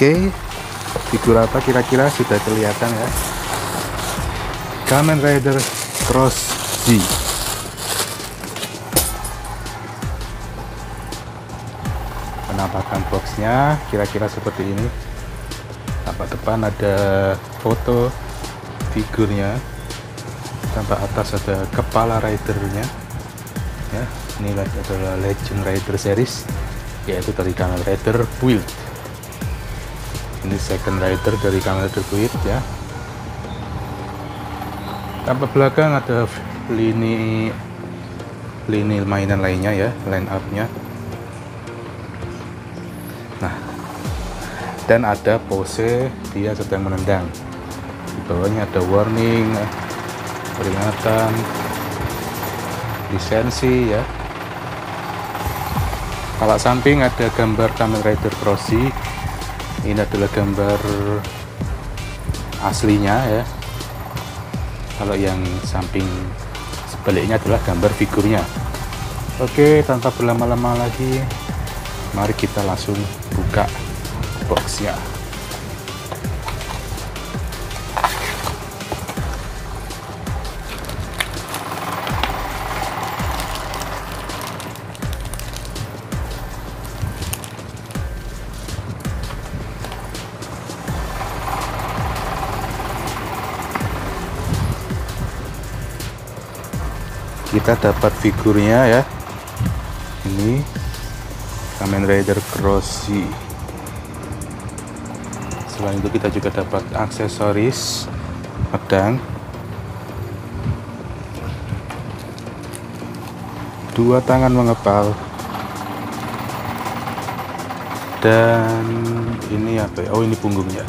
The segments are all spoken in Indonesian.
Oke, figur apa kira-kira sudah kelihatan ya? Kamen Rider Cross Z. Penampakan boxnya kira-kira seperti ini. Tampak depan ada foto figurnya. Tampak atas ada kepala ridernya. Ya, ini adalah Legend Rider series yaitu dari Kamen Rider Build ini second rider dari Kamen Rider Build ya. Tampak belakang ada lini lini mainan lainnya ya line up nya nah dan ada pose dia sedang menendang. Di bawahnya ada warning peringatan lisensi ya. Kalau samping ada gambar Kamen Rider Crossy ini adalah gambar aslinya ya. Kalau yang samping sebaliknya adalah gambar figurnya. Oke tanpa berlama-lama lagi mari kita langsung buka boxnya kita dapat figurnya ya. Ini Kamen Rider Crossy selain itu kita juga dapat aksesoris pedang. Dua tangan mengepal. Dan ini apa ya? Oh ini punggungnya.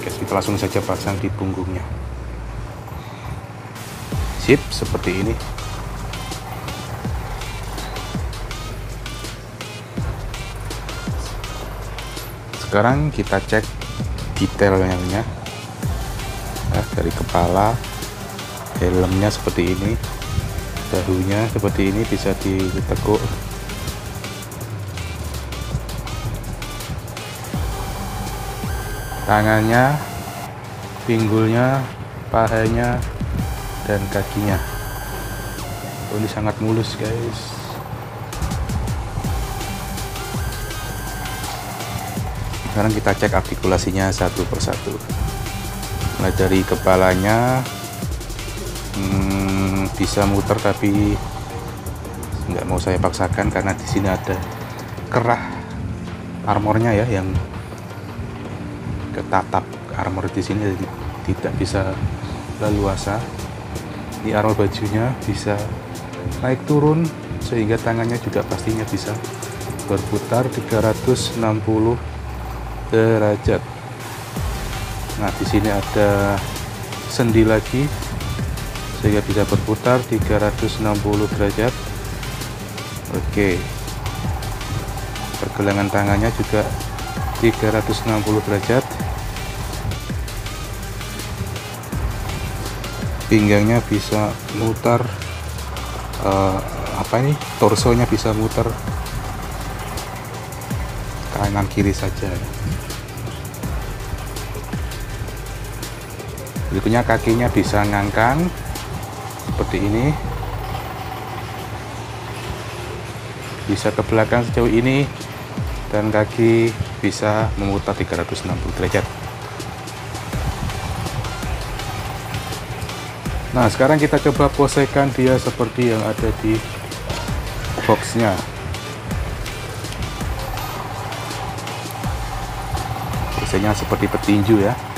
Oke kita langsung saja pasang di punggungnya sip seperti ini. Sekarang kita cek detailnya. Ya, dari kepala helmnya seperti ini dahunya seperti ini bisa ditekuk tangannya pinggulnya pahanya dan kakinya. Oh, ini sangat mulus guys. Sekarang kita cek artikulasinya satu persatu. Mulai dari kepalanya hmm, bisa muter tapi nggak mau saya paksakan karena di sini ada kerah armornya ya yang ketatap armor di sini tidak bisa leluasa di armor bajunya bisa naik turun sehingga tangannya juga pastinya bisa berputar 360 derajat. Nah di sini ada sendi lagi sehingga bisa berputar 360 derajat. Oke. Pergelangan tangannya juga 360 derajat pinggangnya bisa muter uh, apa ini torsonya bisa muter. Kanan kiri saja. Berikutnya kakinya bisa ngangkang seperti ini. Bisa ke belakang sejauh ini dan kaki bisa memutar 360 derajat Nah sekarang kita coba posekan dia seperti yang ada di boxnya. Posenya seperti petinju ya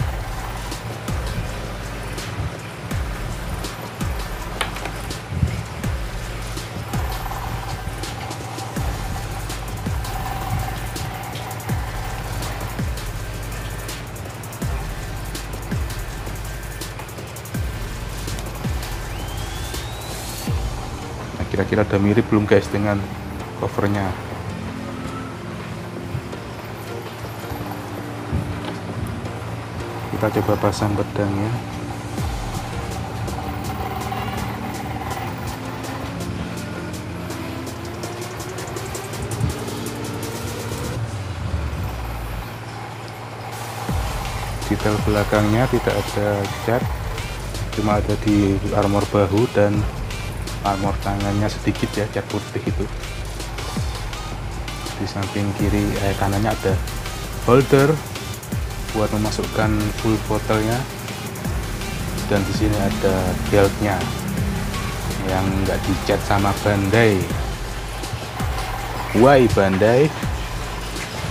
kira-kira udah mirip belum guys dengan covernya? Kita coba pasang pedangnya detail belakangnya tidak ada cat cuma ada di armor bahu dan armor tangannya sedikit ya cat putih itu. Di samping kiri eh kanannya ada holder buat memasukkan full botolnya. Dan di sini ada beltnya yang nggak dicat sama Bandai. Why Bandai?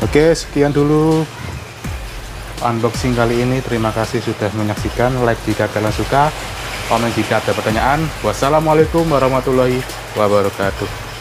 Oke sekian dulu unboxing kali ini. Terima kasih sudah menyaksikan. Like jika kalian suka komen jika ada pertanyaan. Wassalamualaikum warahmatullahi wabarakatuh